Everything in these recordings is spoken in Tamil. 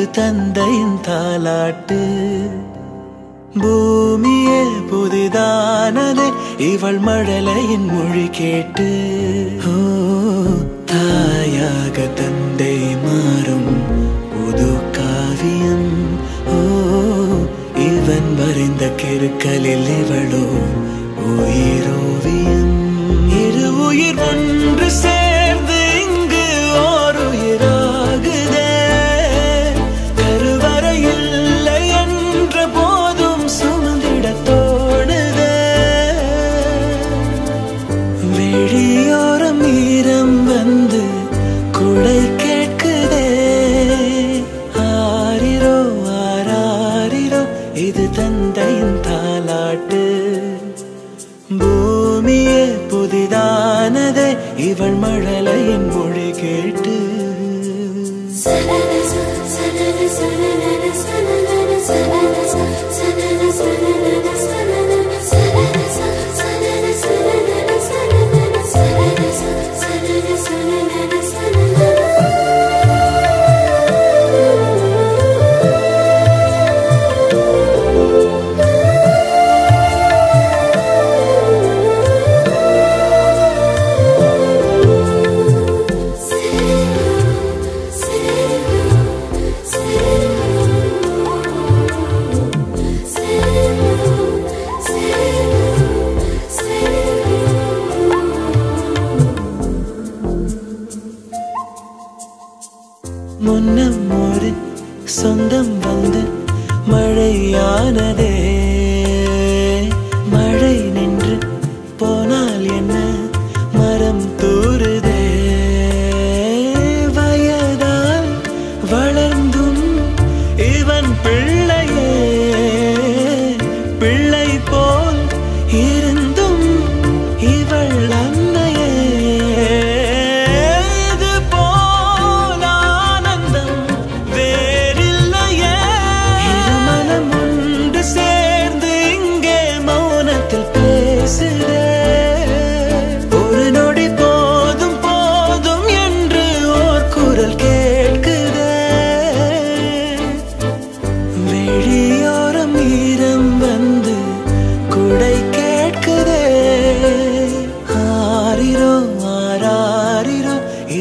நமது தந்தையின் தாலாட்டு. பூமியே புதிதானதே இவள் மழலையின் மொழி கேட்டு. தாயாக தந்தை மாறும் புது காவியம். ஓ இவன் வரைந்த கிருக்கலில் இவளோ உயிரோவியம். இரு உயிர் ஒன்று மழல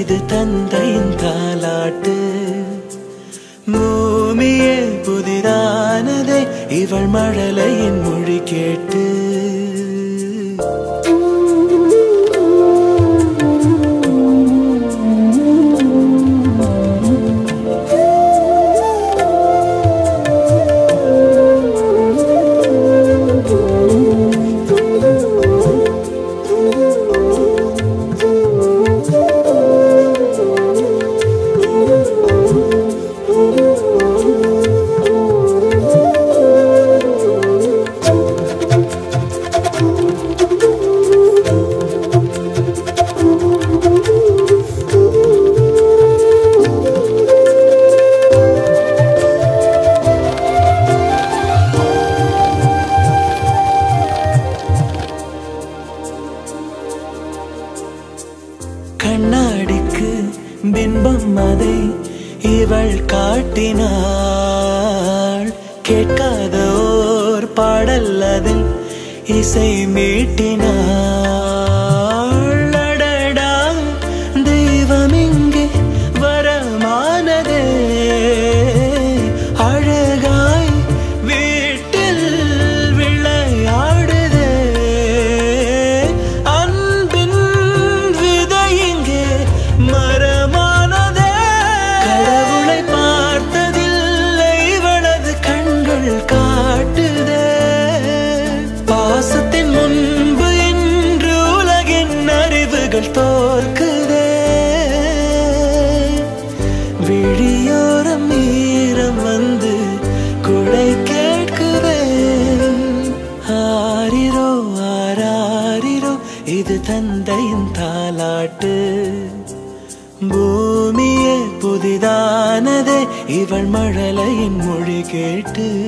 எனது தந்தையின் தாலாட்டு. மூமியே புதிதானதே இவள் மழலையின் மொழி கேட்டு காட்டு. பூமியே புதிதானதே இவள் மழலையின் மொழி கேட்டு.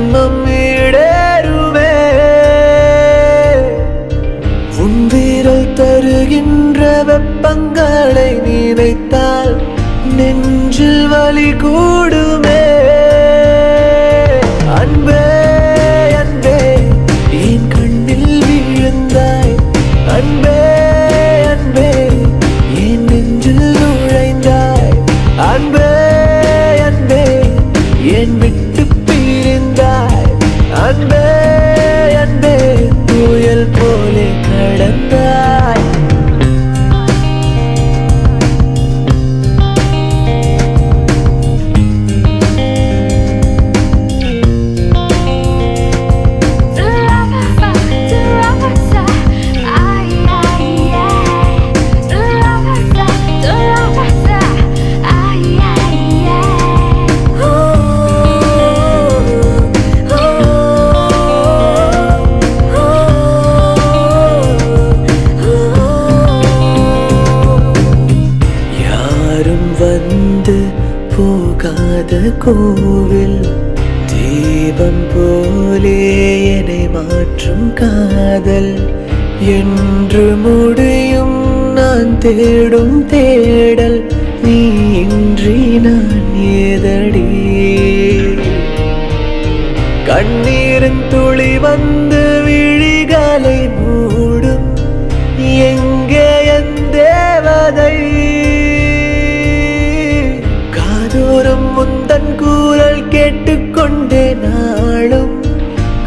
ஜென்மம் ஈடேறுவே உன் வீரல் தருகின்ற வெப்பங்களை நினைத்தால் நெஞ்சில் வலி கோவில் தீபம் போலே என்னை மாற்றும் காதல். என்று முடியும் நான் தேடும் தேடல். நீ இன்றி நான் ஏதடி. கண்ணீரின் துளி வந்து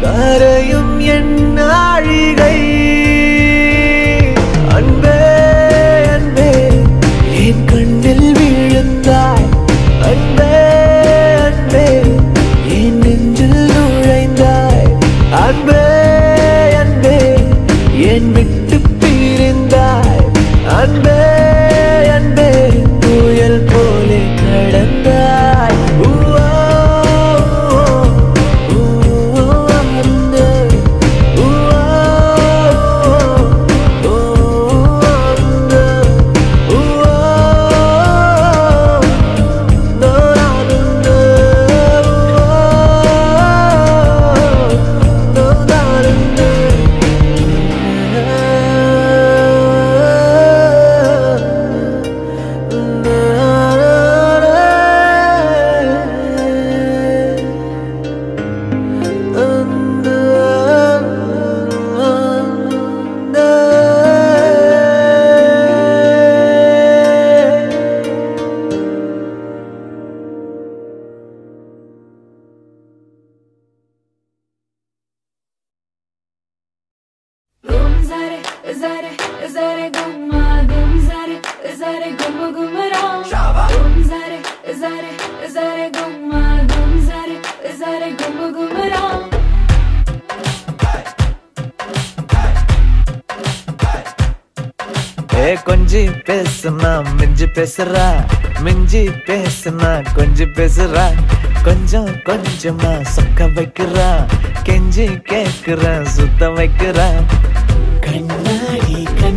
कर zare, zare, gumma, gum zare, zare gumma gumma ram. Gum zare, zare, zare gumma, gum zare, zare gumma gumma ram. ஏ கொஞ்சி பேசுனா மிஞ்சி பேசுறா மிஞ்சி பேசுனா கொஞ்சி பேசுறா கொஞ்சம் கொஞ்சமா சொக்க வைக்கிறா கெஞ்சி கேக்குறா சுத்த வைக்கிறா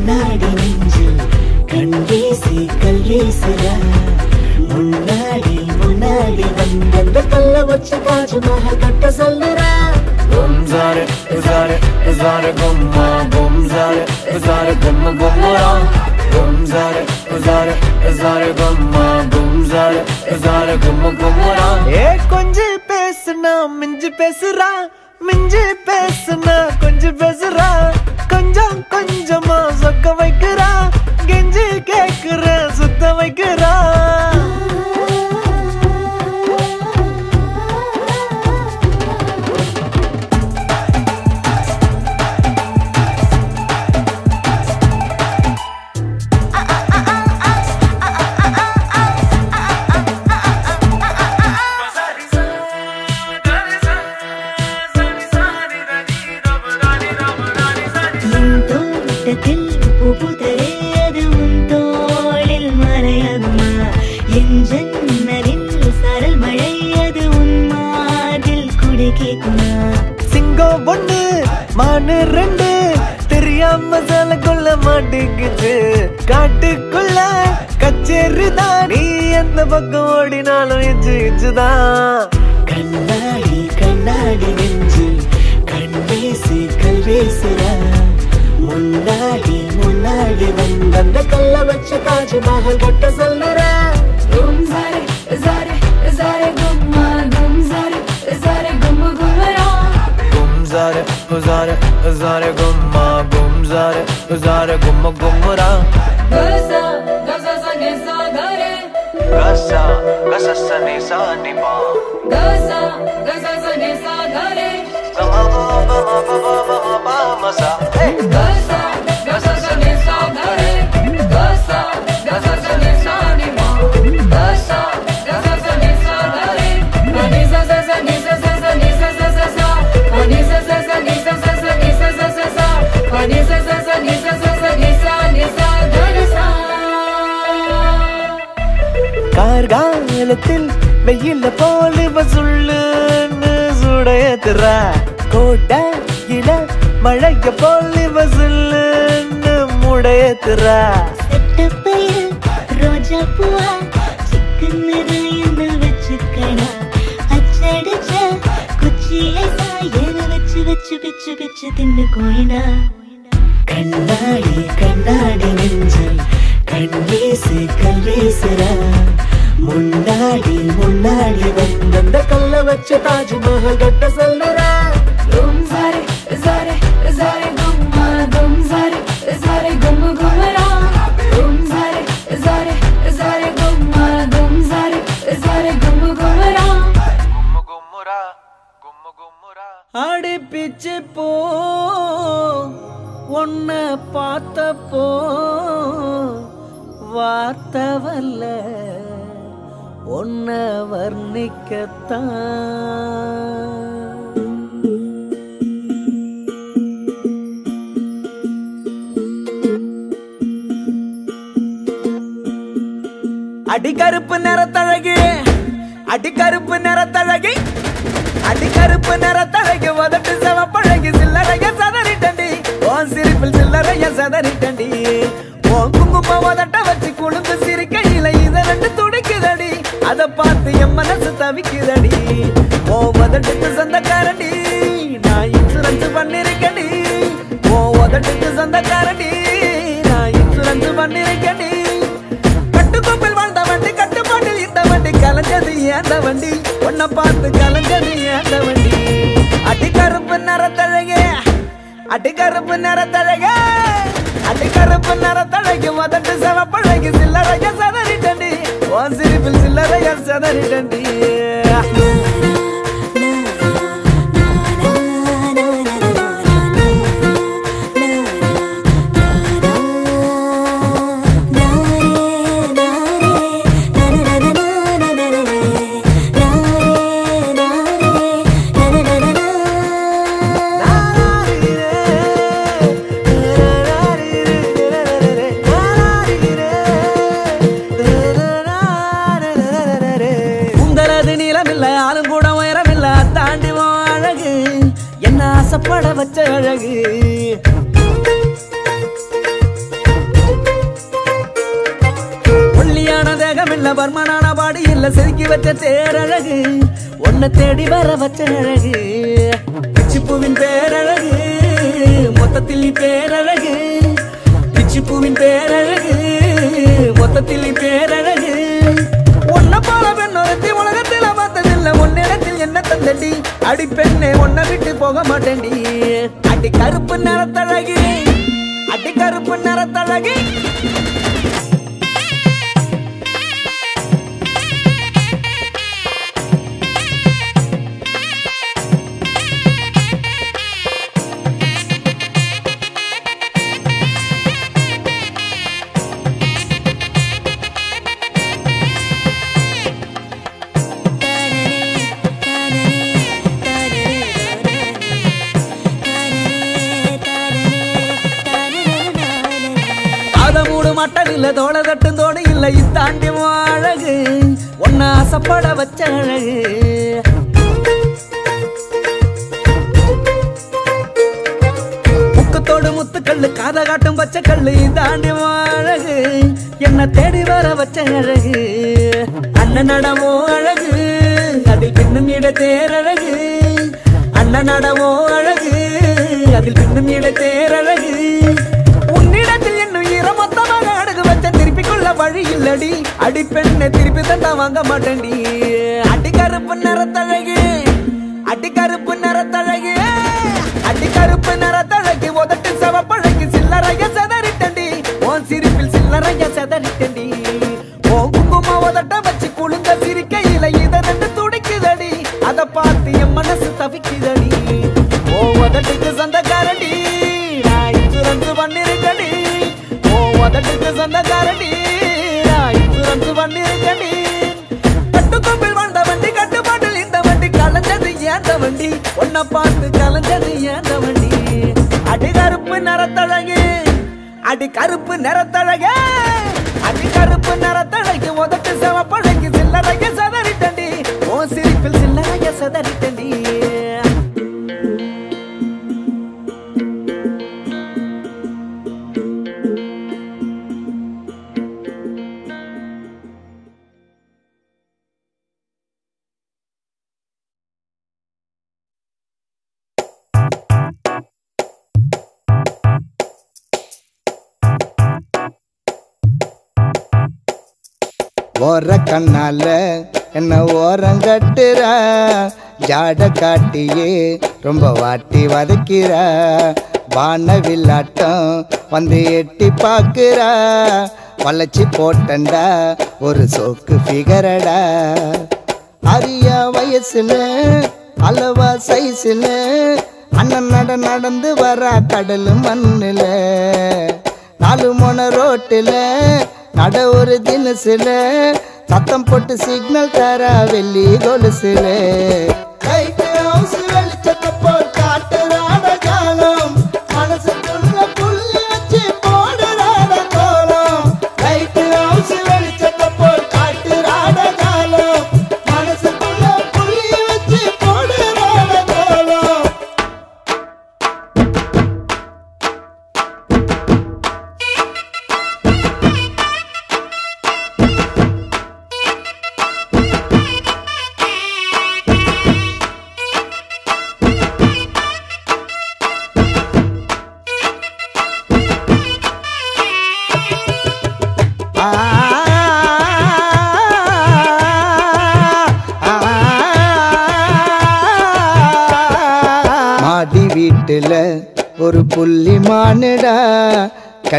கண்ணாடி நெஞ்சில் கண் வீசி கல் வீசுறா முன்னாடி முன்னாடி வந்த கல்ல வச்சு தாஜ்மஹல் கட்ட சொல்லுறா Gum zare, zare, zare gumma, gum zare, zare gumma gumma ra. Gum zare, zare, zare gumma, gum zare, zare gumma gumma ra. ஏ கொஞ்சி பேசுனா மிஞ்சி பேசுறா மிஞ்சி பேசுனா கொஞ்சம் பேசுறா. கொஞ்சம் கொஞ்சமா சொக்க வைக்கிறா. கெஞ்சி கேக்குற சுத்த வைக்கிறா. புதவேதவும் தோளில் மறையதுமா? என் ஜன்னலில் சரல் மழையது உன் மார்பில் குடி கேக்குமா சிங்கம் ஒண்ணு மானு ரெண்டு தெரியாம சல கொள்ள மாட்டுக்குது காட்டுக்குள்ள கச்சேரி தான். நீ எந்த பக்கம் ஓடினாலும் கண்ணாடி கண்ணாடி நெஞ்சு கண்ணேசு முன்னாடி கண்ணாடி வந்தந்த கல்ல வச்ச காஜு மகள் கொட்ட சொல்லரா தும் சாரே சாரே சாரே கும்மா தும் சாரே சாரே கும்மு குமரா கும் சாரே சாரே சாரே கும்மா கும் சாரே சாரே கும்மு குமரா கசா கசா சனே சாகரே கசா கசா சனே சானிபா கசா கசா சனே சாகரே கமா கமா கமா கமா கமா கமா சா Hey! கார்காலத்தில் வெயில போல வசுள்ளுன்னு சுடையத்துறா. இல மழைய போலிவ சுள்ளுன்னு முடையத்துறா. செட்டப்பையில் ரோஜா பூவா சிக்கன் வச்சுக்கடா. அச்சடிச்ச குச்சியை வச்சு வச்சு பிச்சு பிச்சு தின்னு கோயிடா கண்ணாடி கண்ணாடி நெஞ்சல் கண் வீசி கல் வீசுற. முன்னாடி முன்னாடி வந்த கல்ல வச்ச தாஜ்மஹல் கட்ட சொல்லுற Gum zare, zare, zare gumma, gum zare, zare gumma gumara. Gum zare, zare, zare gumma, gum zare, zare gumma gumara. கும்முரா கும்மு கும்முரா அடி பிச்சு போ உன்னை பார்த்தப்போ வார்த்தை வல்ல ஒன்ன வர்ணிக்கத்தான். அடிகருப்பு நிறத்தழகு அடிகருப்பு நிறத்தழகி அடிகருப்பு நிறத்தழகு உதட்டு செவப்பழகி சில்லறைய சதறிட்டண்டி. ஓன் சிரிப்பில் சில்லறைய சதறிட்டண்டி. ஓன் குங்கும உதட்ட வச்சு குழுந்து சிரிக்கையில இதை ரெண்டு துடிக்குதடி. அத பார்த்து என் மனசு தவிக்குதடி. ஓ உதட்டுக்கு சொந்தக்காரடி நான் இன்சூரன்ஸ் பண்ணிருக்கடி ஓ உதட்டுக்கு சொந்தக்காரடி நான் இன்சூரன்ஸ் பண்ணிருக்கடி கட்டுக்கோப்பில் வாழ்ந்த வண்டி கட்டுப்பாட்டில் இந்த வண்டி கலைஞ்சது ஏந்த வண்டி. உன்னை பார்த்து கலைஞ்சது ஏந்த வண்டி. அடிக்கருப்பு நிறத்தழகே அடிக்கருப்பு நிறத்தழகே. அடிக்கருப்பு கருப்பு உதட்டு செவ சிரிப்பில் சில்லறைய தேடி வர பிச்சிப்பூவின் பேரழகு மொத்தத்தில் நீ பேரழகு. பிச்சிப்பூவின் பேரழகு மொத்தத்தில் நீ பேரழகு. உன்னை போல பெண்ணொருத்தி உலகத்தில் பார்த்ததில்ல. உன்னிடத்தில் என்ன தந்தடி? அடி பெண்ணே உன்னை விட்டு போக மாட்டேன்டி. அடி கருப்பு நிறத்தழகு. அடி கருப்பு நிறத்தழகு. தோலை கட்டும் தோடு இல்லை இத்தாண்டி அழகு ஒன்னா ஆசைப்பட வச்ச அழகு. முக்கத்தோடு முத்துக்கல்லு காத காட்டும் பச்சை கல்லு இதாண்டி அழகு என்ன தேடி வர வச்ச அழகு. அண்ணன் நடமோ அழகு. அதில் பின்னும் இட தேரழகு. அண்ணன் நடமோ அழகு. அதில் பின்னும் இட தேரழகு. வழி இல்லடி அடி பெண்ணை திருப்பி தண்டா வாங்க மாட்டேன்டி. அடி கருப்பு நிறத்தழகு அடி கருப்பு நிறத்தழகு அடி கருப்பு நிறத்தழகு உதட்டு செவப்பழகு சில்லறைய செதறிட்டண்டி உன் சிரிப்பில் சில்லறைய செதறிட்டண்டி கலைஞ்சது ஏந்த வண்டி? உன்னை பார்த்து கலைஞ்சது ஏந்த வண்டி? அடி கருப்பு நிறத்தழகு அடி கருப்பு நிறத்தழகே. கண்ணால என்ன ஓரம் கட்டுற? ஜாட காட்டியே ரொம்ப வாட்டி வதக்கிற. வானவில்லாட்டம் வந்து எட்டி பார்க்கிற. வளைச்சி போட்டண்டா ஒரு சோக்கு ஃபிகரடா அரிய வயசுன்னு அளவா சைஸுன்னு அண்ணன் நட நடந்து வர கடல் மண்ணில். நாலு மொன ரோட்டில் நட ஒரு தினசில் சத்தம் போட்டு சிக்னல் தர வெள்ளி கொலுசுலே. லைட் ஹவுஸ் வெளிச்சத்தை போல்.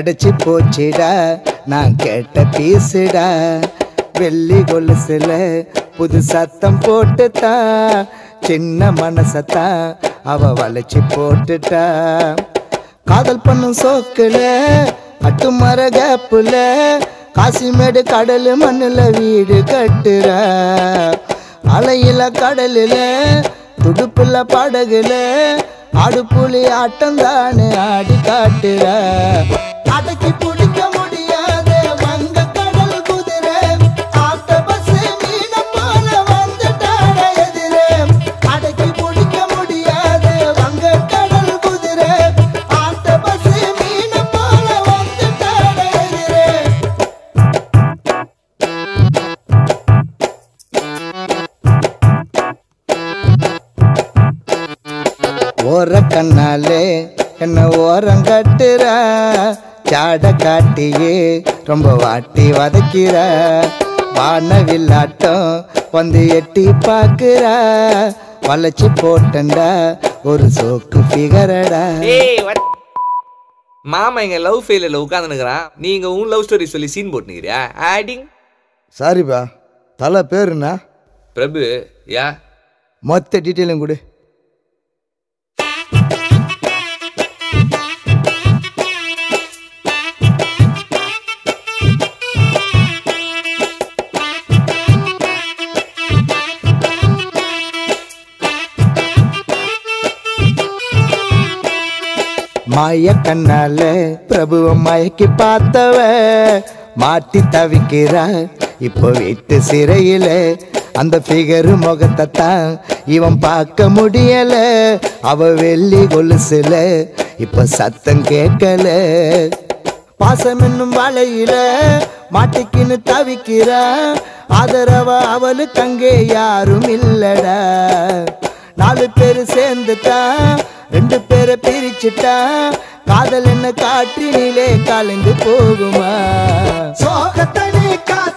கிடைச்சி போச்சுடா. நான் கேட்ட பீசுடா. வெள்ளி கொலுசுல புது சத்தம் போட்டுட்டா. சின்ன மனசத்தா அவ வளைச்சி போட்டுட்டா. காதல் பண்ணும் சோக்குல அட்டு மர கேப்புல காசிமேடு கடல் மண்ணுல வீடு கட்டுற. அலையில கடலில் துடுப்புல படகுல ஆடுப்புலி ஆட்டம் தானே ஆடி காட்டுற. அடக்கி பிடிக்க முடியாத வங்க கடல் குதிரை. ஆட்ட பஸ் மீன போல வந்துட்டாட எதிரே. அடக்கி பிடிக்க முடியாத வங்க கடல் குதிரை. ஆட்ட பஸ் மீன போல வந்துட்டாட எதிரே. ஓர கண்ணாலே என்ன ஓரம் கட்டுற? சாட காட்டியே ரொம்ப வாட்டி வதக்கிற. வானவில்லாட்டம் வந்து எட்டி பார்க்கிற. வளைச்சு போட்டண்டா ஒரு சோக்கு what? மாமா எங்க லவ் ஃபெயிலில் உட்காந்துனுக்குறான் நீங்க உன் லவ் ஸ்டோரி சொல்லி சீன் போட்டுனுக்கிறியா ஆடிங் சாரிப்பா தலை பேர் என்ன? பிரபு யா? மொத்த டீட்டெயிலும் கொடு. மாய கண்ணால பிரபுவ மயக்கி பார்த்தவ மாட்டி தவிக்கிறா இப்போ வீட்டு சிறையில அந்த ஃபிகரு முகத்தை தான் இவன் பார்க்க முடியல. அவ வெள்ளி கொலுசுல இப்ப சத்தம் கேட்கல. பாசம் என்னும் வலையில மாட்டிக்கின்னு தவிக்கிறா. ஆதரவ அவளுக்கு அங்கே யாரும் இல்லடா. நாலு பேரு சேர்ந்துட்டா ரெண்டு பேரை பிரிச்சுட்டா காதல் என்ன காற்றினிலே கலந்து போகுமா? சோகத்தனி காத்துல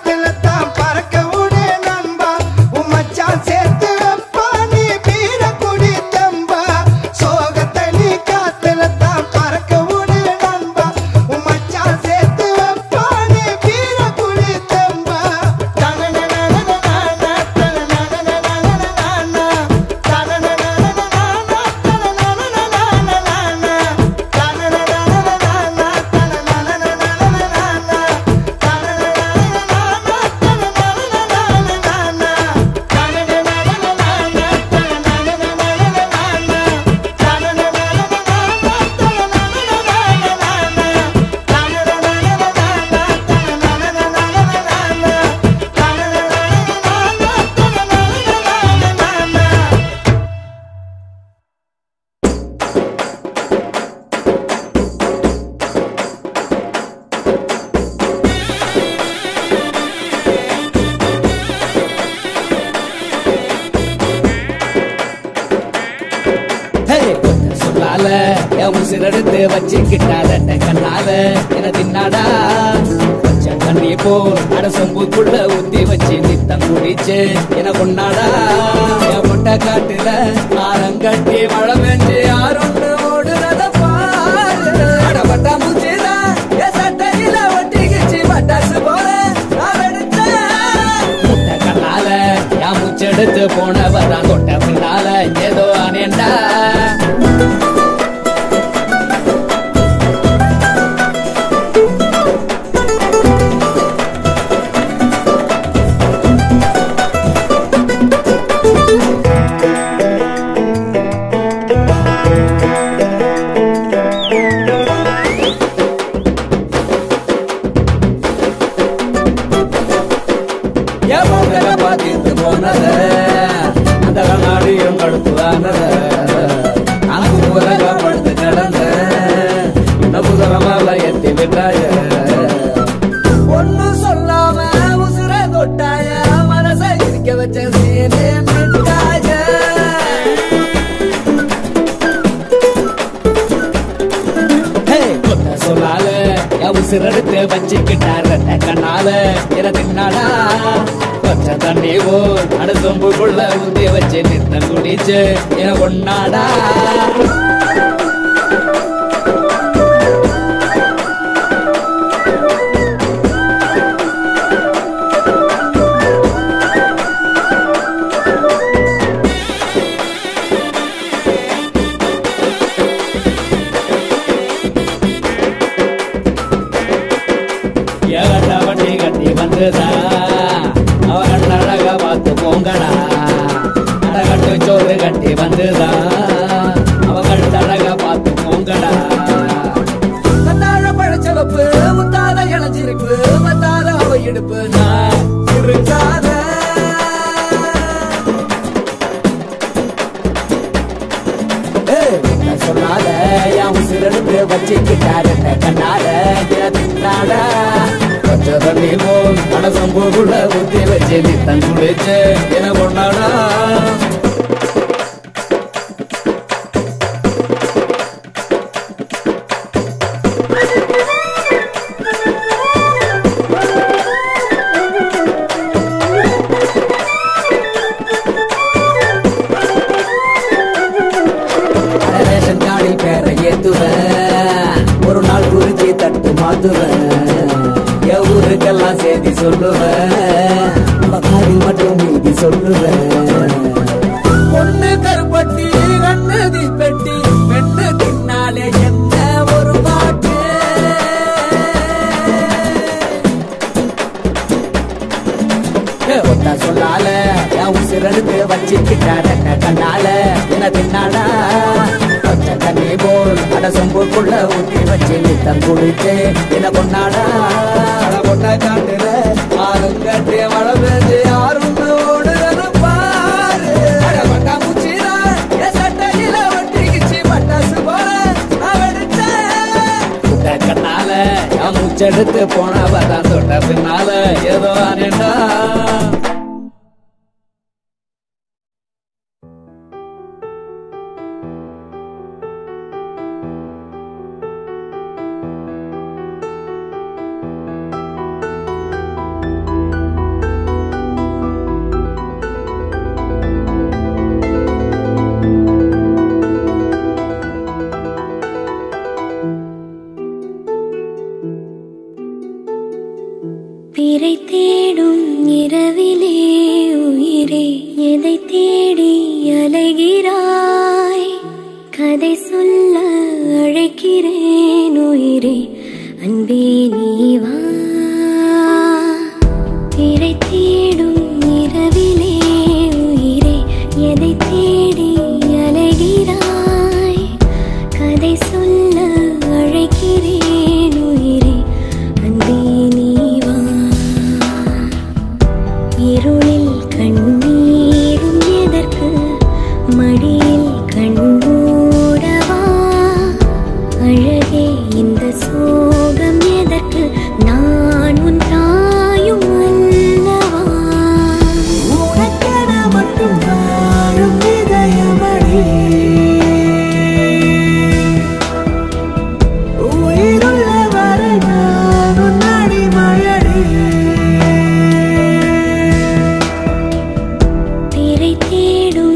வச்சுக்கிட்டாத கண்ணால? என தின்னாடா. கொஞ்சம் தண்ணி போல் அட சொம்புக்குள்ள ஊத்தி வச்சு நித்தம் குடிச்சு. என கொண்டாடா என் காட்டுல ஆரங்கட்டி மழை பெஞ்சு யாருன்னு ஓடுறத சட்டையில ஒட்டிக்கிச்சு பட்டாசு போல. முட்டை கண்ணால போனவதான் சொன்னால என் உசிரெடுத்து வச்சுக்கிட்டாரு கண்ணால. தின்னாட கொஞ்சம் தண்ணி போல் மனசம்பூக்குள்ள ஊத்தி வச்சு நீ தன் என கொண்டாடா பிச்செடுத்து போனவ திரை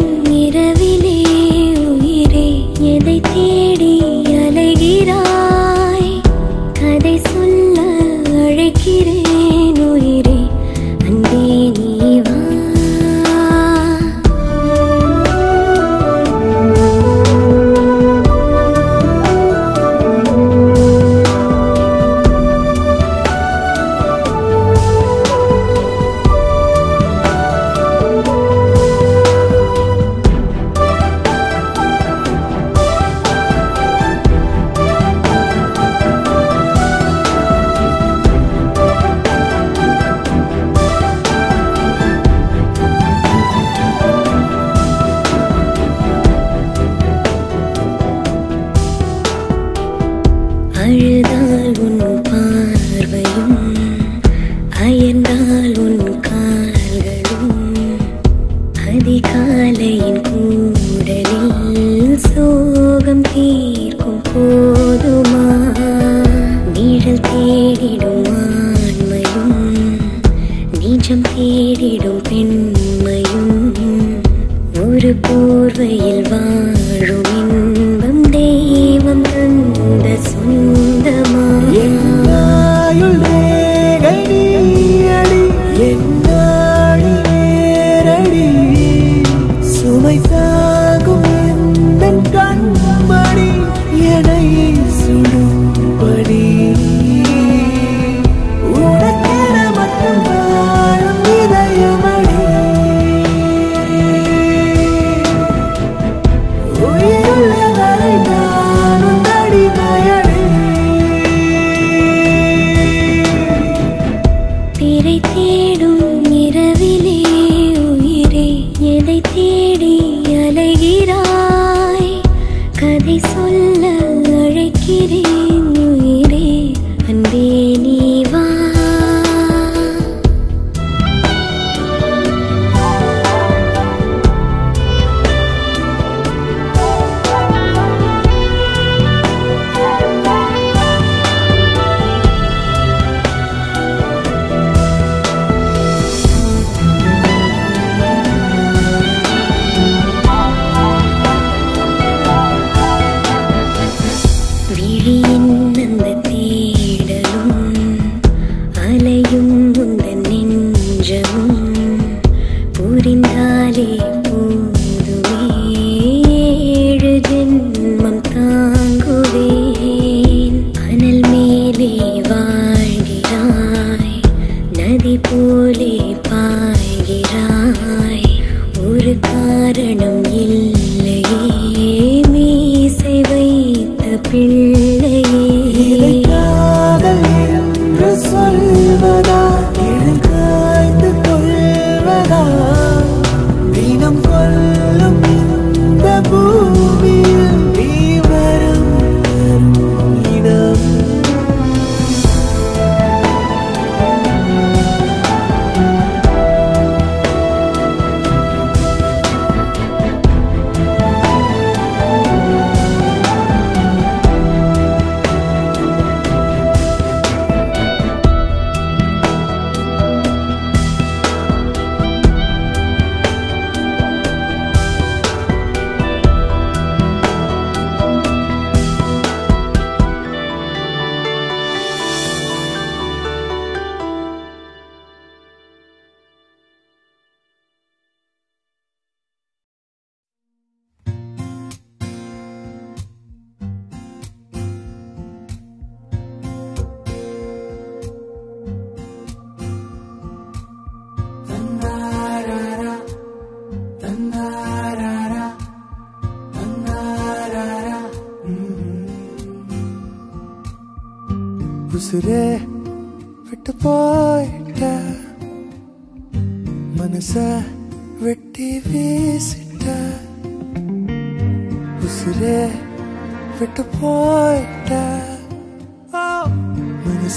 feel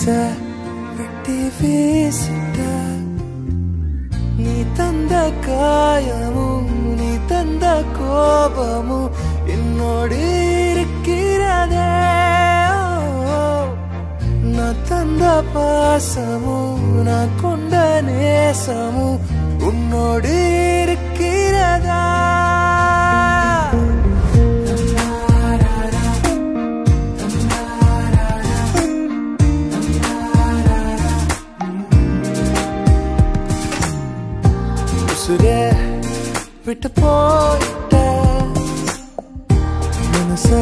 வீச விட்டி வீசிட்ட நீ தந்த காயமும் நீ தந்த கோபமும் என்னோடு இருக்கிறதே நான் தந்த பாசமும் நான் கொண்ட நேசமும் உன்னோடு இருக்கிறதா உசுரே விட்டு போயிட்ட மனசை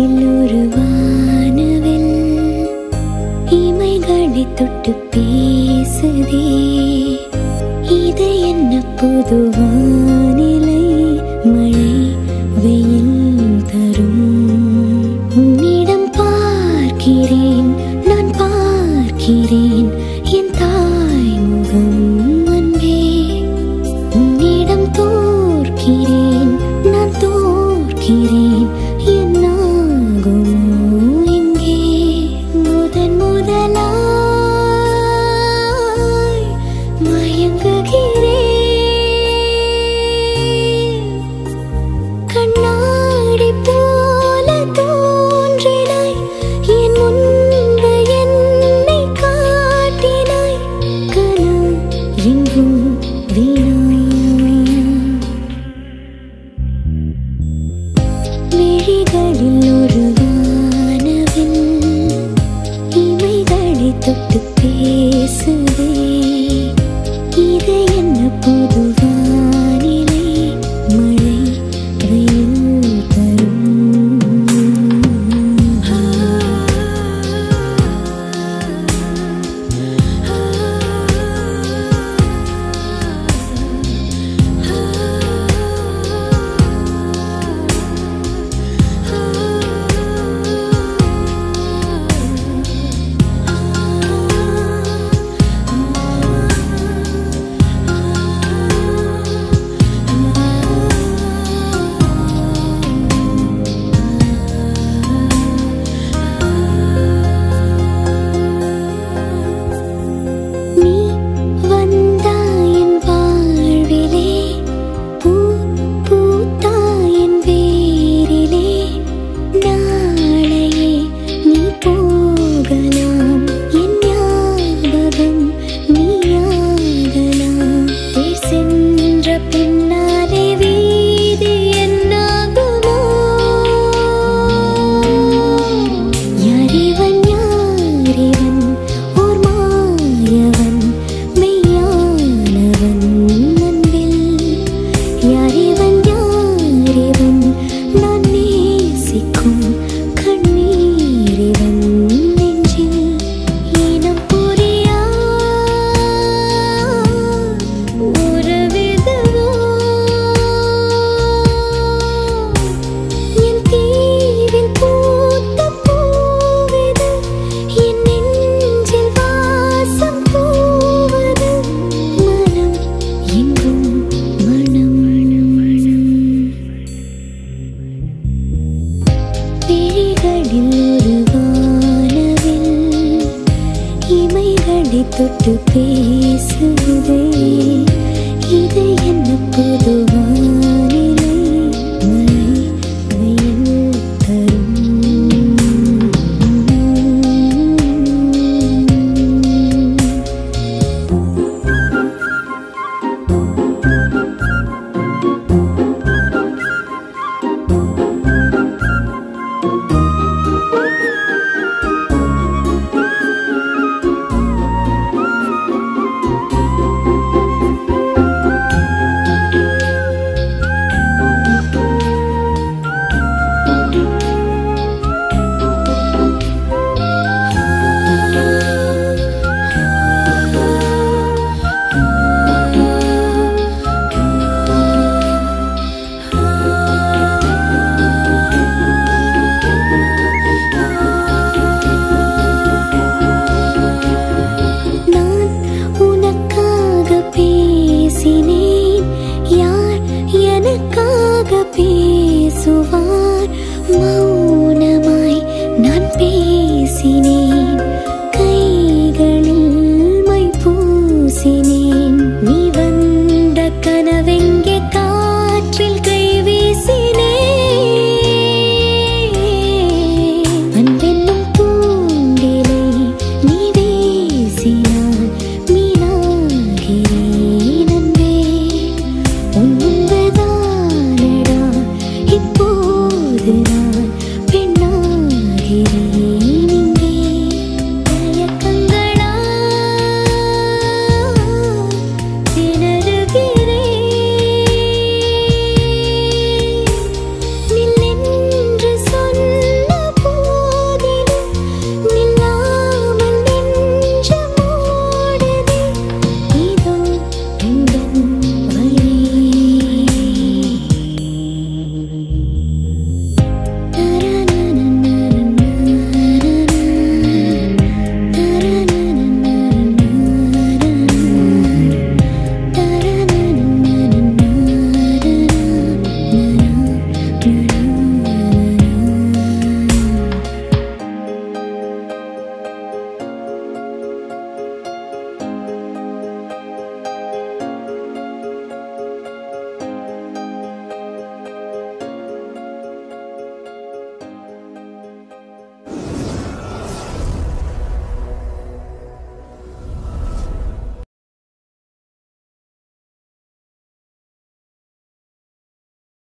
மனதில் ஒரு வானவில் இமைகளை தொட்டு பேசுதே இது என்ன புதுவானிலை மழை